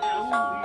I.